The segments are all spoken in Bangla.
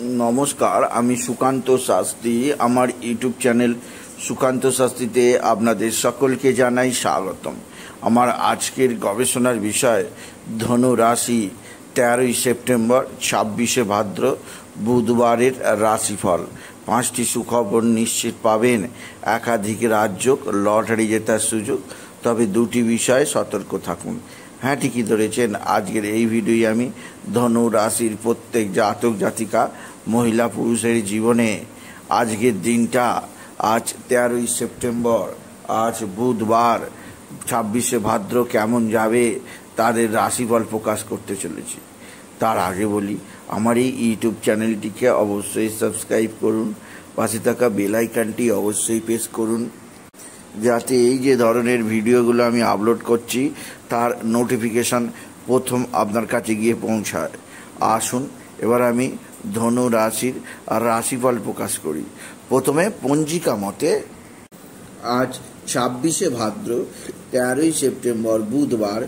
নমস্কার, আমি সুকান্ত শাস্ত্রী। আমার ইউটিউব চ্যানেল সুকান্ত শাস্ত্রীতে আপনাদের সকলকে জানাই স্বাগতম। আমার আজকের গবেষণার বিষয় ধনু রাশি তেরোই সেপ্টেম্বর, ছাব্বিশে ভাদ্র, বুধবারের রাশিফল। পাঁচটি সুখবর নিশ্চিত পাবেন। একাধিক রাজ্য লটারি জেতার সুযোগ। তবে দুটি বিষয়ে সতর্ক থাকুন। হ্যাঁ ঠিকই ধরেছেন। আজকের এই ভিডিওই আমি ধনু রাশির প্রত্যেক জাতক জাতিকা মহিলা পুরুষের জীবনে আজকের দিনটা, আজ তেরোই সেপ্টেম্বর, আজ বুধবার, ছাব্বিশে ভাদ্র কেমন যাবে তাদের রাশিফল প্রকাশ করতে চলেছি। তার আগে বলি, আমার এই ইউটিউব চ্যানেলটিকে অবশ্যই সাবস্ক্রাইব করুন, পাশে থাকা বেলাইকানটি অবশ্যই প্রেস করুন। যাতে এই যে ধরনের ভিডিওগুলো আমি আপলোড করছি, তার নোটিফিকেশান প্রথম আপনার কাছে গিয়ে পৌঁছায়। আসুন, এবার আমি ধনু রাশির রাশিফল প্রকাশ করি। প্রথমে পঞ্জিকা মতে, আজ ছাব্বিশে ভাদ্র, তেরোই সেপ্টেম্বর, বুধবার,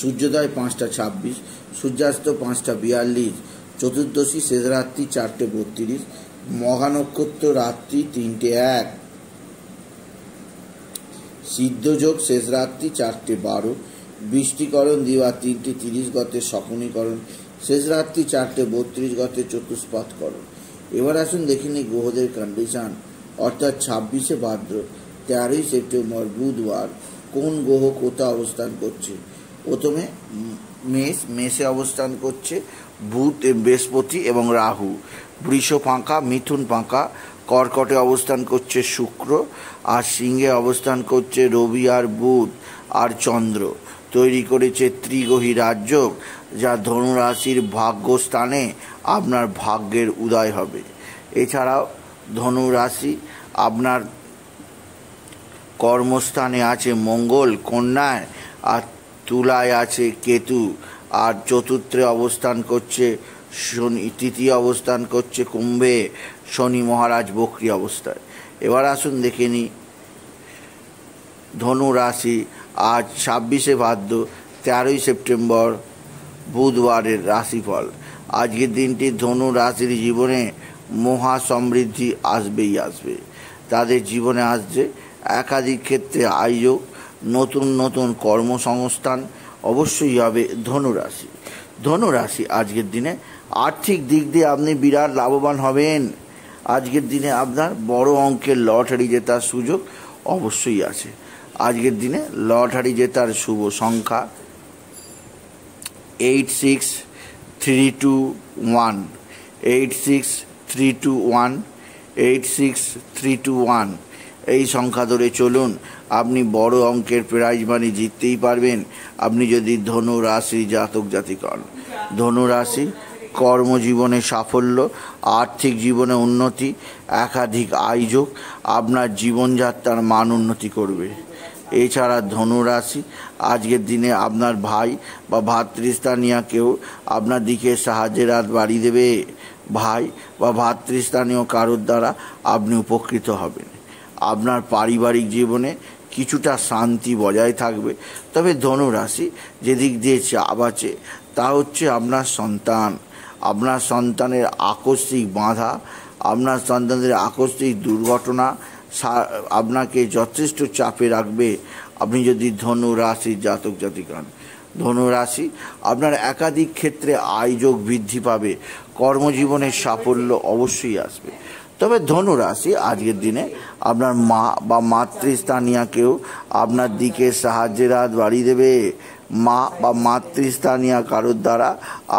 সূর্যোদয় পাঁচটা ছাব্বিশ, সূর্যাস্ত পাঁচটা বিয়াল্লিশ, চতুর্দশী শেষ রাত্রি চারটে বত্রিশ, মহানক্ষত্র রাত্রি তিনটে এক। সিদ্ধযোগ শেষ রাত্রি চারটে বারো, বৃষ্টিকরণ দিবা তিনটে তিরিশ গতে শকুনীকরণ, শেষ রাত্রি চারটে বত্রিশ গতে চতুষ্পাতকরণ এবার আসুন দেখিনি গ্রহদের কন্ডিশন অর্থাৎ ছাব্বিশে ভাদ্র তেরোই সেপ্টেম্বর, বুধবার কোন গ্রহ কোথা অবস্থান করছে? প্রথমে মেষ, মেষে অবস্থান করছে, বুধ, বৃহস্পতি এবং রাহু। বৃষ ফাঁকা, মিথুন ফাঁকা কর্কটে অবস্থান করছে শুক্র, আর সিংহে অবস্থান করছে রবি আর বুধ আর চন্দ্র। তৈরি করেছে ত্রিগ্রহী রাজ্য যা ধনুরাশির ভাগ্যস্থানে আপনার ভাগ্যের উদয় হবে। এছাড়াও ধনুরাশি আপনার কর্মস্থানে আছে মঙ্গল, কন্যায়, আর তুলায় আছে কেতু, আর চতুর্থে অবস্থান করছে শনি তৃতীয় অবস্থান করছে কুম্ভে, শনি মহারাজ বক্রি অবস্থায়। এবার আসুন দেখে নিই ধনু রাশি আজ ছাব্বিশে ভাদ্র, তেরোই সেপ্টেম্বর, বুধবারের রাশিফল। আজকের দিনটি ধনু রাশির জীবনে মহা সমৃদ্ধি আসবেই আসবে। তাদের জীবনে আসছে একাধিক ক্ষেত্রে আয়োগ, নতুন নতুন কর্মসংস্থান, অবশ্যই হবে ধনুরাশি ধনুরাশি আজকের দিনে আর্থিক দিক দিয়ে আপনি বিরাট লাভবান হবেন। আজকের দিনে আপনার বড় অঙ্কের লটারি জেতার সুযোগ অবশ্যই আছে। আজকের দিনে লটারি জেতার শুভ সংখ্যা eight six three two one eight six three two one eight six three two one এই সংখ্যা ধরে চলুন, আপনি বড় অঙ্কের প্রাইজ মানি জিততেই পারবেন। আপনি যদি ধনু রাশি জাতক জাতিক হন ধনু রাশি কর্মজীবনে সাফল্য, আর্থিক জীবনে উন্নতি, একাধিক আয়োজক আপনার জীবনযাত্রার মান উন্নতি করবে। এছাড়া ধনুরাশি, আজকের দিনে আপনার ভাই বা ভাতৃস্থানীয় কেউ আপনার দিকে সাহায্যের হাত বাড়িয়ে দেবে। ভাই বা ভাতৃস্থানীয় কারোর দ্বারা আপনি উপকৃত হবেন। আপনার পারিবারিক জীবনে কিছুটা শান্তি বজায় থাকবে। তবে ধনুরাশি যেদিক দিয়ে চাপ আছে তা হচ্ছে আপনার সন্তান। আপনার সন্তানের আকস্মিক বাধা, আপনার সন্তানদের আকস্মিক দুর্ঘটনা আপনাকে যথেষ্ট চাপে রাখবে। আপনি যদি ধনু রাশি জাতক জাতিক হন ধনু রাশি আপনার একাধিক ক্ষেত্রে আয়োজক বৃদ্ধি পাবে। কর্মজীবনের সাফল্য অবশ্যই আসবে। তবে ধনু রাশি আজকের দিনে আপনার মা বা মাতৃস্থানীয় কেউ আপনার দিকে সাহায্যের হাত বাড়িয়ে দেবে। মা বা মাতৃস্থানীয় কারোর দ্বারা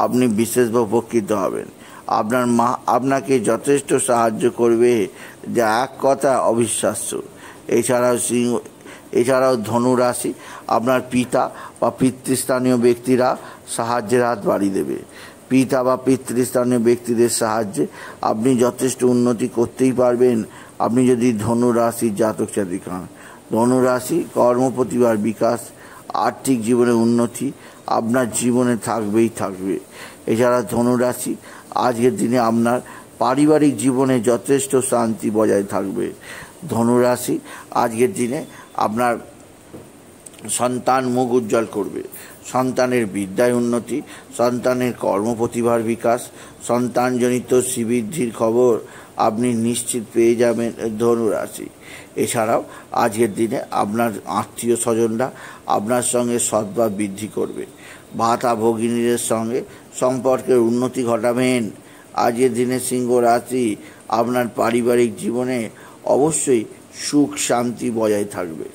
আপনি বিশেষভাবে উপকৃত হবেন। আপনার মা আপনাকে যথেষ্ট সাহায্য করবে, যা এক কথা অবিশ্বাস্য। এছাড়াও সিংহ, এছাড়াও ধনু রাশি আপনার পিতা বা পিতৃস্থানীয় ব্যক্তিরা সাহায্যের হাত বাড়িয়ে দেবে। পিতা বা পিতৃস্থানীয় ব্যক্তিদের সাহায্যে আপনি যথেষ্ট উন্নতি করতেই পারবেন। আপনি যদি ধনু রাশির জাতক জাতিক হন ধনু রাশি কর্মপ্রতিভার বিকাশ, আর্থিক জীবনে উন্নতি আপনার জীবনে থাকবেই থাকবে। এছাড়া ধনুরাশি আজকের দিনে আপনার পারিবারিক জীবনে যথেষ্ট শান্তি বজায় থাকবে। ধনুরাশি আজকের দিনে আপনার সন্তান মুখ উজ্জ্বল করবে। সন্তানের বিদ্যায় উন্নতি, সন্তানের কর্মপ্রতিভার বিকাশ, সন্তানজনিত শ্রীবৃদ্ধির খবর আপনি নিশ্চিত পেয়ে যাবেন ধনুরাশি। এছাড়াও আজকের দিনে আপনার আত্মীয় স্বজনরা আপনার সঙ্গে সদ্ভাব বৃদ্ধি করবে। ভাতা ভগিনীদের সঙ্গে সম্পর্কের উন্নতি ঘটাবেন। আজকের দিনে সিংহ রাশি আপনার পারিবারিক জীবনে অবশ্যই সুখ, শান্তি বজায় থাকবে।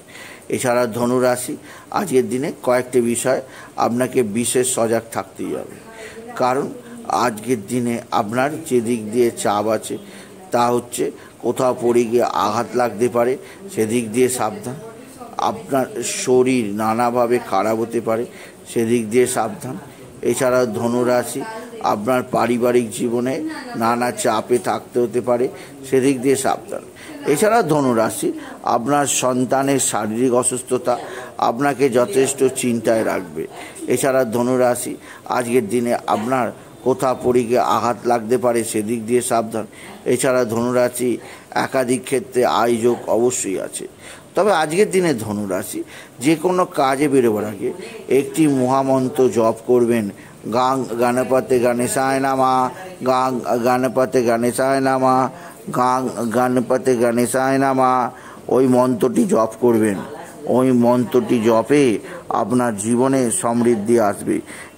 এছাড়া ধনুরাশি, আজকের দিনে কয়েকটি বিষয় আপনাকে বিশেষ সজাগ থাকতেই হবে। কারণ আজকের দিনে আপনার যে দিক দিয়ে চাপ আছে, তা হচ্ছে কোথাও পড়ে গিয়ে আঘাত লাগতে পারে, সেদিক দিয়ে সাবধান। আপনার শরীর নানাভাবে খারাপ হতে পারে, সেদিক দিয়ে সাবধান। এছাড়া ধনুরাশি, আপনার পারিবারিক জীবনে নানা চাপে থাকতে হতে পারে, সেদিক দিয়ে সাবধান। এছাড়া ধনুরাশি, আপনার সন্তানের শারীরিক অসুস্থতা আপনাকে যথেষ্ট চিন্তায় রাখবে। এছাড়া ধনুরাশি, আজকের দিনে আপনার কোথা পড়ে গিয়ে আঘাত লাগতে পারে সেদিক দিয়ে সাবধান। এছাড়া ধনুরাশি, একাধিক ক্ষেত্রে আয়োজক অবশ্যই আছে। তবে আজকের দিনে ধনুরাশি, যে কোনো কাজে বেরোবার আগে একটি মহামন্ত্র জপ করবেন। গাং, গণপতে গণেশায় নামা, গাং, গণপতে গণেশায় নামা গাং গণপতে গণেশায় নামা, ওই মন্ত্রটি জপ করবেন। ওই মন্ত্রটি জপে আপনার জীবনে সমৃদ্ধি আসবে।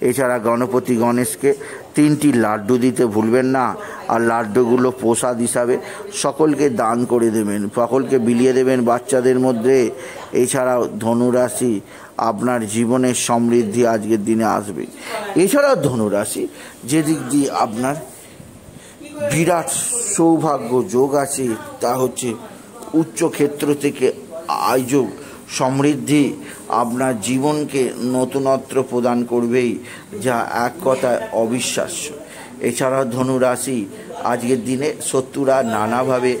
এছাড়া গণপতি গণেশকে তিনটি লাড্ডু দিতে ভুলবেন না, আর লাড্ডুগুলো প্রসাদ হিসাবে সকলকে দান করে দেবেন, সকলকে বিলিয়ে দেবেন বাচ্চাদের মধ্যে। এছাড়াও ধনুরাশি আপনার জীবনের সমৃদ্ধি আজকের দিনে আসবে। এছাড়াও ধনুরাশি, যেদিক দিয়ে আপনার বিরাট সৌভাগ্য যোগ আছে, তা হচ্ছে উচ্চ ক্ষেত্র থেকে আয়োগ সমৃদ্ধি আপনার জীবনকে নতুনত্ব প্রদান করবেই, যা এক কথায় অবিশ্বাস্য। এছাড়া ধনুরাশি আজকের দিনে শত্রুরা নানাভাবে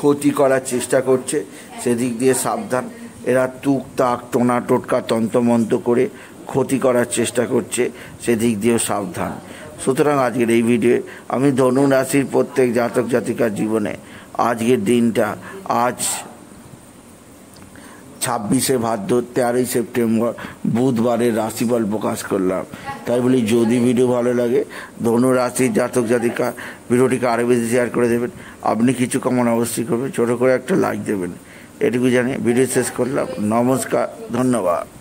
ক্ষতি করার চেষ্টা করছে, সেদিক দিয়ে সাবধান। এরা তুক তাক টোনা টোটকা তন্ত্রমন্ত্র করে ক্ষতি করার চেষ্টা করছে, সেদিক দিয়েও সাবধান। সুতরাং আজকের এই ভিডিও আমি ধনু রাশির প্রত্যেক জাতক জাতিকার জীবনে আজকের দিনটা, আজ ছাব্বিশে ভাদ্র, তেরোই সেপ্টেম্বর, বুধবারের রাশিফল প্রকাশ করলাম। তাই বলি, যদি ভিডিও ভালো লাগে ধনু রাশির জাতক জাতিকা ভিডিওটিকে আরও বেশি শেয়ার করে দেবেন। আপনি কিছু কমন অবশ্যই করবেন, ছোটো করে একটা লাইক দেবেন। এটুকু জানি ভিডিও শেষ করলাম। নমস্কার, ধন্যবাদ।